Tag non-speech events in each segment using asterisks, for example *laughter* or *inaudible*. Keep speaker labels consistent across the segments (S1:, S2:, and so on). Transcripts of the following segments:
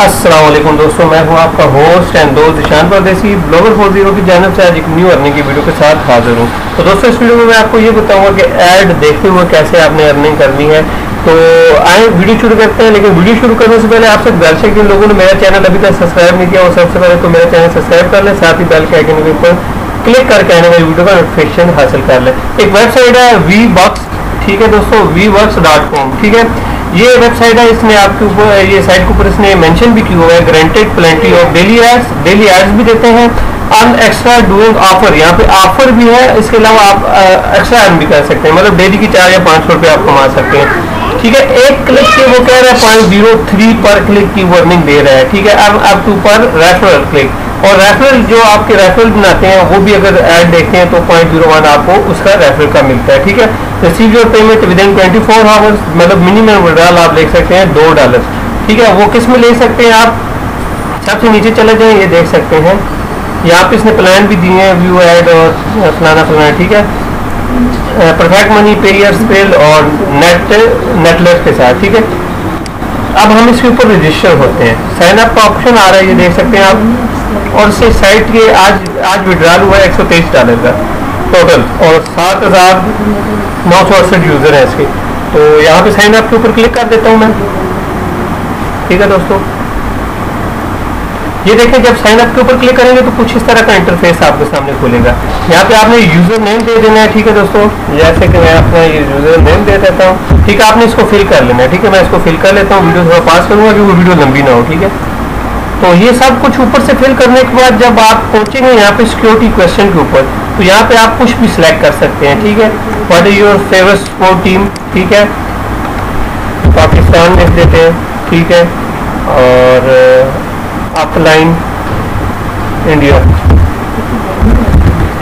S1: असलम दोस्तों, मैं हूँ आपका होस्ट एंड दोस्त Ishan Pardesi blogger four zero की चैनल से आज एक न्यू अर्निंग की वीडियो के साथ हाजिर हूँ। तो दोस्तों, इस वीडियो में मैं आपको ये बताऊँगा कि ऐड देखते हुए कैसे आपने अर्निंग करनी है। तो आए वीडियो शुरू करते हैं, लेकिन वीडियो शुरू करने से पहले आपसे दर्शक है जिन लोगों ने मेरा चैनल अभी तक सब्सक्राइब नहीं किया वो सबसे पहले तो मेरा चैनल सब्सक्राइब कर लें, साथ ही बेल के आइकन के ऊपर क्लिक करके आने वाली वीडियो का नोटिफिकेशन हासिल कर लें। एक वेबसाइट है वी बॉक्स ठीक है दोस्तों? वी ठीक है? ये वेबसाइट है, इसने आपके ऊपर, ये साइट के ऊपर इसने मेंशन भी किया हुआ है granted plenty of daily ads daily ads भी देते हैं अन एक्स्ट्रा डूइंग ऑफ़र यहाँ पे ऑफ़र भी है, इसके अलावा आप एक्स्ट्रा अर्न भी कर सकते हैं मतलब डेली की चार या पाँच सौ रुपये आप कमा सकते हैं। ठीक है, एक क्लिक के वो कह रहा है पॉइंट ज़ीरो थ्री पर क्लिक की वर्निंग दे रहा है, ठीक है, अब अब टू पर रेफरल क्लिक और रेफरल जो आपके रेफरल बनाते हैं, वो भी अगर ऐड देखते हैं तो पॉइंट आपको उसका रेफरल का मिलता है, ठीक है। Receive your payment within twenty four hours मतलब मिनिमम विड्रॉल आप देख सकते हैं, दो डॉलर ठीक है, वो किसमें ले सकते हैं आप? सबसे नीचे चले जाएँ, ये देख सकते हैं। यहाँ पे इसने प्लान भी दिए हैं व्यू एड और फलाना फलाना ठीक है? परफेक्ट मनी पेयर स्पेल और नेट नेटलेस के साथ, ठीक है? अब हम इसके ऊपर रजिस्टर होते हैं। साइन अप का ऑप्शन आ रहा है, ये देख सकते हैं आप। और इससे साइट के आज आज विड्रॉल हुआ है, एक सौ तेईस डॉलर का। टोटल। और सात हज़ार नौ सौ अड़सठ यूज़र हैं इसके। तो यहाँ पे साइन अप के ऊपर क्लिक कर देता हूँ मैं। ठीक है दोस्तों? ये देखें, जब साइन अप के ऊपर क्लिक करेंगे तो कुछ इस तरह का इंटरफेस आपके सामने खुलेगा। यहाँ पे आपने यूज़र नेम दे देना है, ठीक है दोस्तों? जैसे कि मैं अपना ये यूज़र नेम दे देता हूँ। ठीक है, आपने इसको फिल कर लेना है, ठीक है? मैं इसको फिल कर लेता हूँ वीडियो थोड़ा पास करूँगा कि वो वीडियो लंबी ना हो, ठीक है? तो ये सब कुछ ऊपर से फिल करने के बाद जब आप पहुँचेंगे यहाँ पे सिक्योरिटी क्वेश्चन के ऊपर तो यहाँ पे आप कुछ भी सिलेक्ट कर सकते हैं, ठीक है? What is your favourite sport team ठीक है? पाकिस्तान लिख देते हैं, ठीक है? और अपलाइन इंडिया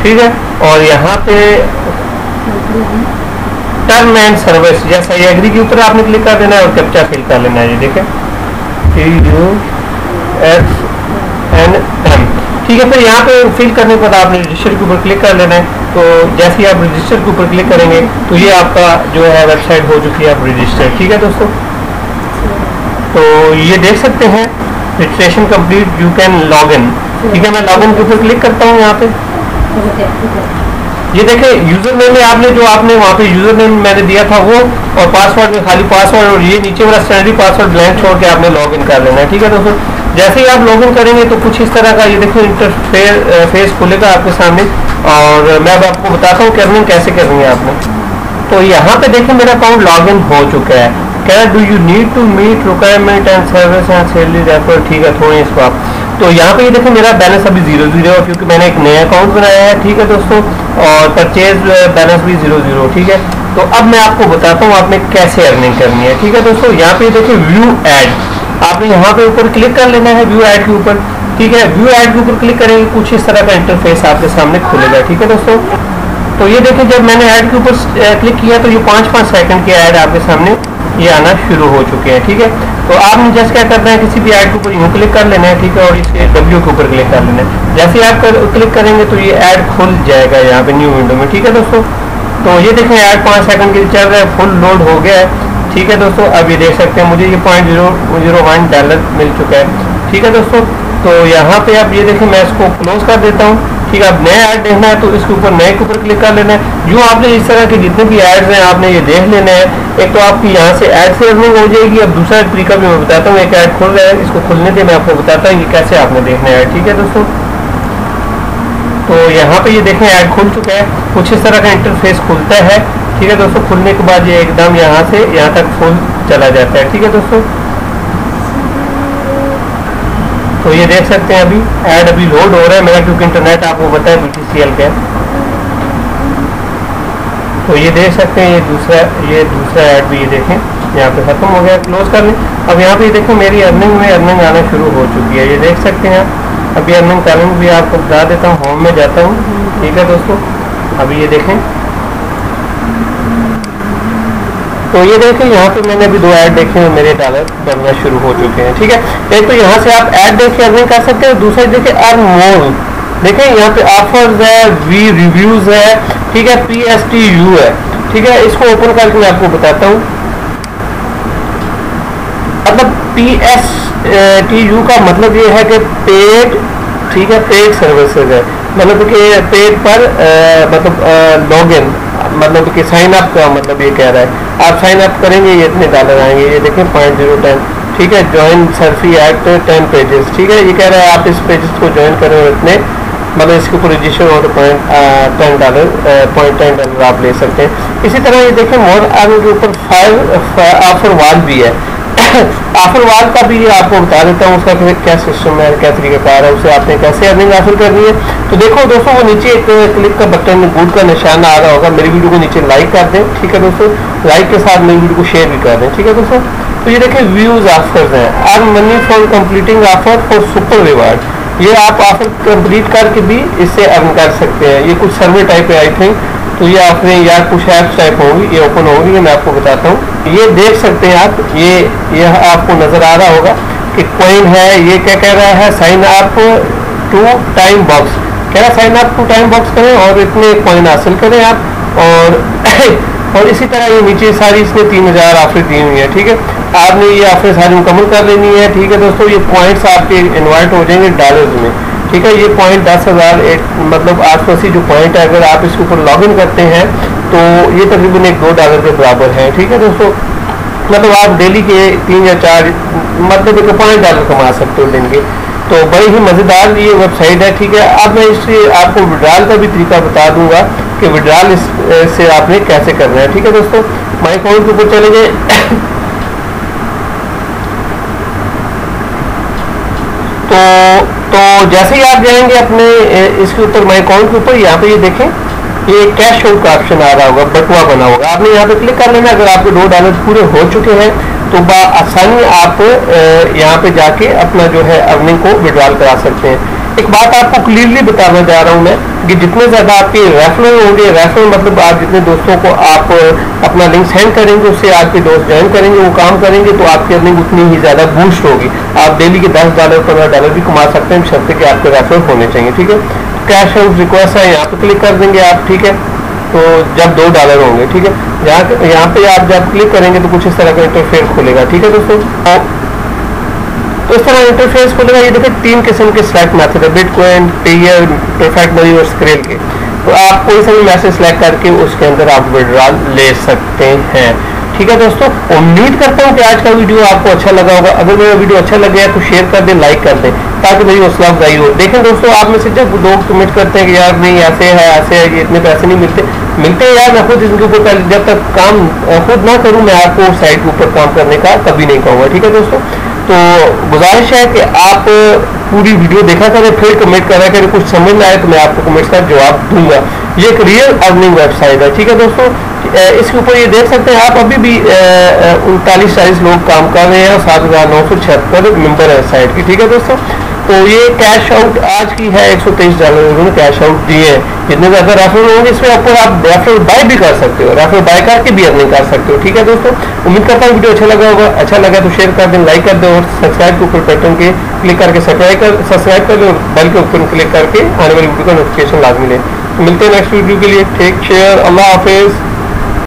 S1: ठीक है? और यहाँ पे टर्म एंड सर्विस जैसा ये एग्री के ऊपर आपने क्लिक कर देना है और कैप्चा फिल कर लेना है ये देखें एस एन एम ठीक है, फिर यहाँ पे फिल करने के बाद आपने रजिस्टर के ऊपर क्लिक कर लेना है। तो जैसे ही आप रजिस्टर के ऊपर क्लिक करेंगे तो ये आपका जो है वेबसाइट हो चुकी है, आप रजिस्टर ठीक है दोस्तों? तो ये देख सकते हैं registration complete you can log in ठीक है, मैं लॉग इन के ऊपर क्लिक करता हूँ यहाँ पे। ये देखें यूज़र नेम में आपने जो आपने वहाँ पे यूज़र नेम मैंने दिया था वो, और पासवर्ड में खाली पासवर्ड और ये नीचे वाला स्टैंडर्ड पासवर्ड ब्लैंक छोड़ के आपने लॉग इन कर लेना है। ठीक है दोस्तों? जैसे ही आप लॉग इन करेंगे तो कुछ इस तरह का ये देखो इंटरफेस फेस खुलेगा आपके सामने। और मैं अब आपको बताता हूँ अर्निंग कैसे करनी है आपने। तो यहाँ पे देखें मेरा अकाउंट लॉग इन हो चुका है। क्या do you need to meet requirement and service and salary refer ठीक है, थोड़ी इसको आप। तो यहाँ पे ये देखें मेरा बैलेंस अभी ज़ीरो ज़ीरो है, क्योंकि मैंने एक नया अकाउंट बनाया है। ठीक है दोस्तों, और परचेज बैलेंस भी ज़ीरो ज़ीरो ठीक है। तो अब मैं आपको बताता हूँ आपने कैसे अर्निंग करनी है। ठीक है दोस्तों, यहाँ पे देखिए व्यू एड आपने यहाँ पे ऊपर क्लिक कर लेना है व्यू एड के ऊपर ठीक है? व्यू एड के ऊपर क्लिक करेंगे कुछ इस तरह का इंटरफेस आपके सामने खुलेगा ठीक है दोस्तों? तो ये देखें जब मैंने ऐड के ऊपर क्लिक किया तो ये पाँच पाँच सेकंड के ऐड आपके सामने ये आना शुरू हो चुके हैं ठीक है? तो आपने जैसे क्या करना है किसी भी ऐड के ऊपर यूँ क्लिक कर लेना है ठीक है? और इसके डब्ल्यू के ऊपर क्लिक कर लेना है। जैसे आप कर, क्लिक करेंगे तो ये ऐड खुल जाएगा यहाँ पे न्यू विंडो में ठीक है दोस्तों? तो ये देखें ऐड पाँच सेकंड के चल रहा है फुल लोड हो गया है। ठीक है दोस्तों, अब ये देख सकते हैं, मुझे ये point zero zero one dollar मिल चुका है। ठीक है दोस्तों तो यहाँ पे आप ये देखें, मैं इसको क्लोज कर देता हूँ। ठीक है, अब नया ऐड देखना है तो इसके ऊपर नए के ऊपर क्लिक कर लेना है। जो आपने इस तरह के जितने भी एड्स हैं, आपने ये देख लेना है। एक तो आपकी यहाँ से ऐड से अर्निंग हो जाएगी, अब दूसरा तरीका भी मैं बताता हूँ, एक ऐड खुल रहा है, इसको खुलने दे मैं आपको बताता हूँ, ये कैसे आपने देखना है। ठीक है दोस्तों तो यहाँ पे ये देखें ऐड खुल चुका है। कुछ इस तरह का इंटरफेस खुलता है। ठीक है दोस्तों, खुलने के बाद ये एकदम यहाँ से, यहाँ तक फुल चला जाता है, ठीक है दोस्तों? तो ये देख सकते हैं अभी ऐड अभी लोड हो रहा है मेरा, क्योंकि इंटरनेट आपको पता है बी का। तो ये देख सकते हैं, ये दूसरा ये दूसरा ऐड भी ये देखें, यहाँ पे ख़त्म हो गया क्लोज कर लें। अब यहाँ पे देखें, मेरी अर्निंग में अर्निंग आना शुरू हो चुकी है। ये देख सकते हैं अभी अर्निंग टैलेंट भी आपको बता देता हूँ होम में जाता हूँ, ठीक है दोस्तों? अभी ये देखें। तो ये देखें यहाँ पे मैंने अभी दो ऐड देखे हैं मेरे डॉलर बनना शुरू हो चुके हैं ठीक है? एक तो यहाँ से आप ऐड देख के अर्निंग कर सकते हैं दूसरा देखिए अर्न मोर देखें यहाँ पे ऑफर्स है वी रिव्यूज़ है ठीक है? पी एस टी यू है ठीक है? इसको ओपन करके मैं आपको बताता हूँ। मतलब पी एस टी यू का मतलब ये है कि पेड ठीक है? पेड सर्विसेज़ है। मतलब कि पेड पर आ, मतलब लॉगिन मतलब कि साइन अप का मतलब ये कह रहा है। आप साइन अप करेंगे, ये इतने डॉलर आएँगे, ये देखें पॉइंट ज़ीरो टेन ठीक है ज्वाइन सर्फी एक्ट टेन पेजेस ठीक है, ये कह रहा है, आप इस पेजेस को ज्वाइन करें और इतने मतलब इसके ऊपर रजिस्टर हो तो point ten dollar point ten dollar आप ले सकते हैं। इसी तरह ये देखें मोर आगे के ऊपर फाइव ऑफ़र वाल भी है। ऑफ़र वाल का भी आपको बता देता हूँ, उसका क्या सिस्टम है, क्या तरीका कार है, उसे आपने कैसे अर्निंग हासिल करनी है। तो देखो दोस्तों, वो नीचे एक क्लिक का बटन गुड का निशान आ रहा होगा। मेरी वीडियो को नीचे लाइक कर दें, ठीक है दोस्तों? लाइक के साथ मेरी वीडियो को शेयर भी कर दें, ठीक है दोस्तों? तो ये देखें व्यूज़ ऑफर्स हैं। Earn money for completing offer for super reward ये आप ऑफ़र कंप्लीट करके भी इससे अर्न कर सकते हैं। ये कुछ सर्वे टाइप है आई थिंक तो ये आपने या कुछ ऐप्स टाइप होगी, ये ओपन होगी मैं आपको बताता हूँ। ये देख सकते हैं आप, ये यह आपको नज़र आ रहा होगा कि कॉइन है, ये क्या कह रहा है sign up to time box कह रहा sign up to time box करें और इतने कॉइन हासिल करें आप और *coughs* और इसी तरह ये नीचे सारी इसने तीन हज़ार ऑफ़र दी हुई है, ठीक है? आपने ये ऑफ़र सारी मुकम्मल कर लेनी है, ठीक है दोस्तों? ये पॉइंट्स आपके इन्वाइट हो जाएँगे डॉलर्स में। ठीक है, ये पॉइंट दस हज़ार मतलब आठ सौ अस्सी जो पॉइंट है, अगर आप इसके ऊपर लॉग इन करते हैं तो ये तकरीबन एक दो डॉलर के बराबर है, ठीक है दोस्तों? मतलब आप डेली के तीन या चार मतलब एक पाँच डॉलर कमा सकते हो दिन के। तो बड़ी ही मज़ेदार ये वेबसाइट है, ठीक है? अब मैं इससे आपको विड्रॉल का भी तरीका बता दूँगा कि विड्रॉल इस से आपने कैसे करना है, ठीक है दोस्तों? अकाउंट के ऊपर चले गए। तो जैसे ही आप जाएँगे अपने इसके ऊपर माई अकाउंट के ऊपर, यहाँ पे ये देखें, ये कैश आउट का ऑप्शन आ रहा होगा, बटुआ बना होगा। आपने यहाँ पे क्लिक कर लेना, अगर आपके दो डॉलर पूरे हो चुके हैं तो आसानी आप यहाँ पे जाके अपना जो है अर्निंग को विड्रॉल करा सकते हैं। एक बात आपको क्लियरली बताना जा रहा हूँ मैं कि जितने ज़्यादा आपके रेफरल होंगे रेफरल मतलब आप जितने दोस्तों को आप अपना लिंक सेंड करेंगे, उससे आपके दोस्त ज्वाइन करेंगे, वो काम करेंगे तो आपकी अर्निंग उतनी ही ज़्यादा बूस्ट होगी। आप डेली के दस डॉलर पंद्रह डॉलर भी कमा सकते हैं शर्त कि आपके रेफरल होने चाहिए, ठीक है? कैश आउट रिक्वेस्ट है, यहाँ पे क्लिक कर देंगे आप, ठीक है? तो जब दो डॉलर होंगे, ठीक है? यहाँ यहाँ पे आप जब क्लिक करेंगे तो कुछ इस तरह का इंटरफेयर खुलेगा, ठीक है दोस्तों? तो इस तरह इंटरफेस खुलेगा। ये देखिए, तीन किस्म के सेलेक्ट मैथड है बिटकॉइन पेयर परफेक्ट और स्क्रेल के। तो आप कोई सा भी मैसेज सेलेक्ट करके उसके अंदर आप विड्रॉल ले सकते हैं। ठीक है दोस्तों, उम्मीद करता हूँ कि आज का वीडियो आपको अच्छा लगा होगा। अगर मेरा वीडियो अच्छा लग लगे तो शेयर कर दें लाइक कर दें, ताकि मेरी हौसला अफजाई हो। देखें दोस्तों, आप में से जब लोग कमेंट करते हैं कि यार नहीं, ऐसे है ऐसे है, ये इतने पैसे नहीं मिलते मिलते हैं यार, मैं खुद इनके ऊपर पहले, जब तक काम खुद ना करूँ, मैं आपको साइड के ऊपर काम करने का कभी नहीं कहूँगा। ठीक है दोस्तों तो गुजारिश है कि आप पूरी वीडियो देखा करें, फिर कमेंट करा करें कुछ समझ में आए तो मैं आपको कमेंट का जवाब दूँगा। ये एक रियल अर्निंग वेबसाइट है, ठीक है दोस्तों? इसके ऊपर ये देख सकते हैं, आप अभी भी उनतालीस चालीस लोग काम कर रहे हैं सात हज़ार नौ सौ छिहत्तर मेंबर है साइट की, ठीक है दोस्तों? तो ये कैश आउट आज की है, एक सौ तेईस डॉलर उन्होंने कैश आउट दिए हैं। जितने ज़्यादा रेफरल होंगे, इसमें आपको आप रेफरल बाय भी कर सकते हो। रेफरल बाय करके भी अर्निंग कर सकते हो। ठीक है दोस्तों, उम्मीद करता हूँ वीडियो अच्छा लगा होगा। अच्छा लगा तो शेयर कर दें लाइक कर दें और सब्सक्राइब के ऊपर बटन के क्लिक करके सब्सक्राइब कर सब्सक्राइब कर दें बेल के ऊपर क्लिक करके आने वाली वीडियो का नोटिफिकेशन लाजमी लें। मिलते हैं नेक्स्ट वीडियो के लिए। टेक शेयर अल्लाह हाफिज़